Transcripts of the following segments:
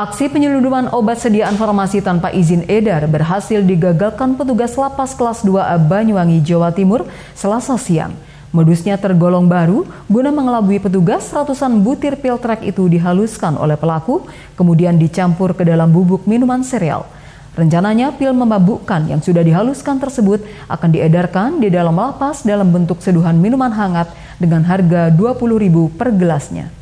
Aksi penyelundupan obat sediaan farmasi tanpa izin edar berhasil digagalkan petugas lapas kelas 2A Banyuwangi, Jawa Timur selasa siang. Modusnya tergolong baru, guna mengelabui petugas, ratusan butir pil trek itu dihaluskan oleh pelaku, kemudian dicampur ke dalam bubuk minuman sereal. Rencananya pil memabukkan yang sudah dihaluskan tersebut akan diedarkan di dalam lapas dalam bentuk seduhan minuman hangat dengan harga Rp20.000 per gelasnya.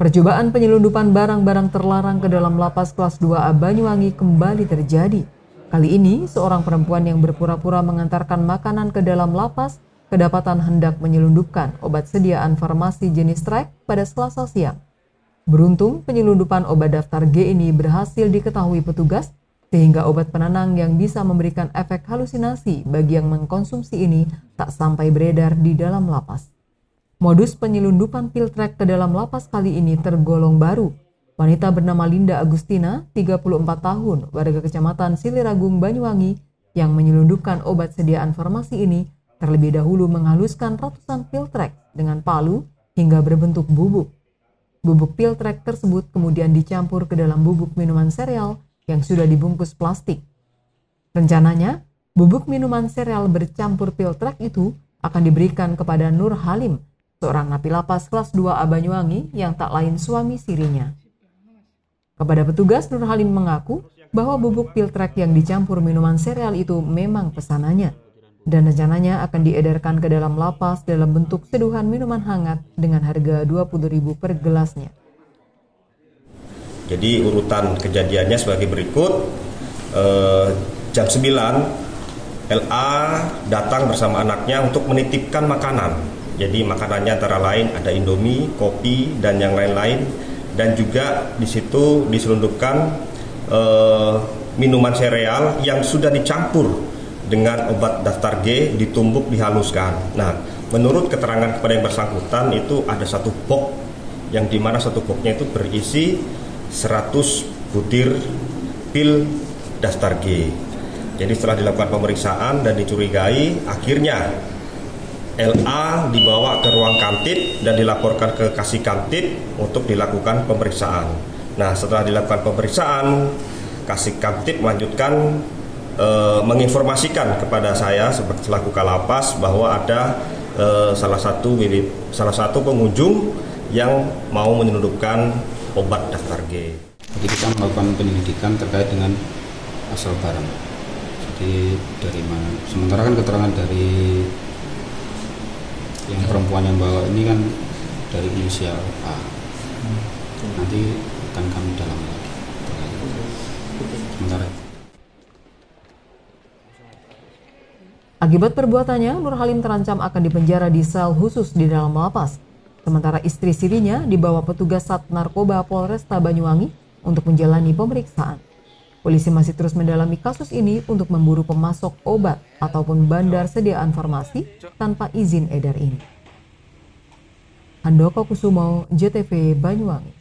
Percobaan penyelundupan barang-barang terlarang ke dalam lapas kelas 2A Banyuwangi kembali terjadi. Kali ini, seorang perempuan yang berpura-pura mengantarkan makanan ke dalam lapas kedapatan hendak menyelundupkan obat sediaan farmasi jenis trek pada selasa siang. Beruntung, penyelundupan obat daftar G ini berhasil diketahui petugas sehingga obat penenang yang bisa memberikan efek halusinasi bagi yang mengkonsumsi ini tak sampai beredar di dalam lapas. Modus penyelundupan pil trek ke dalam lapas kali ini tergolong baru. Wanita bernama Linda Agustina, 34 tahun, warga kecamatan Siliragung, Banyuwangi, yang menyelundupkan obat sediaan farmasi ini terlebih dahulu menghaluskan ratusan pil trek dengan palu hingga berbentuk bubuk. Bubuk pil trek tersebut kemudian dicampur ke dalam bubuk minuman sereal yang sudah dibungkus plastik. Rencananya, bubuk minuman sereal bercampur pil trek itu akan diberikan kepada Nur Halim, seorang napi lapas kelas 2 Banyuwangi yang tak lain suami sirinya. Kepada petugas, Nur Halim mengaku bahwa bubuk pil trek yang dicampur minuman sereal itu memang pesanannya dan rencananya akan diedarkan ke dalam lapas dalam bentuk seduhan minuman hangat dengan harga Rp20.000 per gelasnya. Jadi urutan kejadiannya sebagai berikut. Eh, jam 9 LA datang bersama anaknya untuk menitipkan makanan jadi makanannya antara lain ada Indomie, kopi dan yang lain-lain dan juga di situ diselundupkan uh, minuman sereal yang sudah dicampur dengan obat daftar G ditumbuk dihaluskan. Nah, menurut keterangan kepada yang bersangkutan itu ada satu box yang di mana satu boxnya itu berisi 100 butir pil daftar G. Jadi setelah dilakukan pemeriksaan dan dicurigai, akhirnya LA dibawa ke ruang kantip dan dilaporkan ke kasih kantip untuk dilakukan pemeriksaan. Nah, setelah dilakukan pemeriksaan, kasih kantip melanjutkan e, menginformasikan kepada saya selaku kalapas bahwa ada e, salah satu salah satu pengunjung yang mau menyelundupkan obat daftar G. Jadi kita melakukan penyelidikan terkait dengan asal barang. Jadi dari mana? Sementara kan keterangan dari yang perempuan yang bawa ini kan dari inisial A nanti akan kami dalam lagi sementara Akibat perbuatannya, Nur Halim terancam akan dipenjara di sel khusus di dalam lapas. Sementara istri sirinya dibawa petugas Sat Narkoba Polresta Banyuwangi untuk menjalani pemeriksaan. Polisi masih terus mendalami kasus ini untuk memburu pemasok obat ataupun bandar sediaan farmasi tanpa izin edar ini. Handoko Kusumo, JTV Banyuwangi.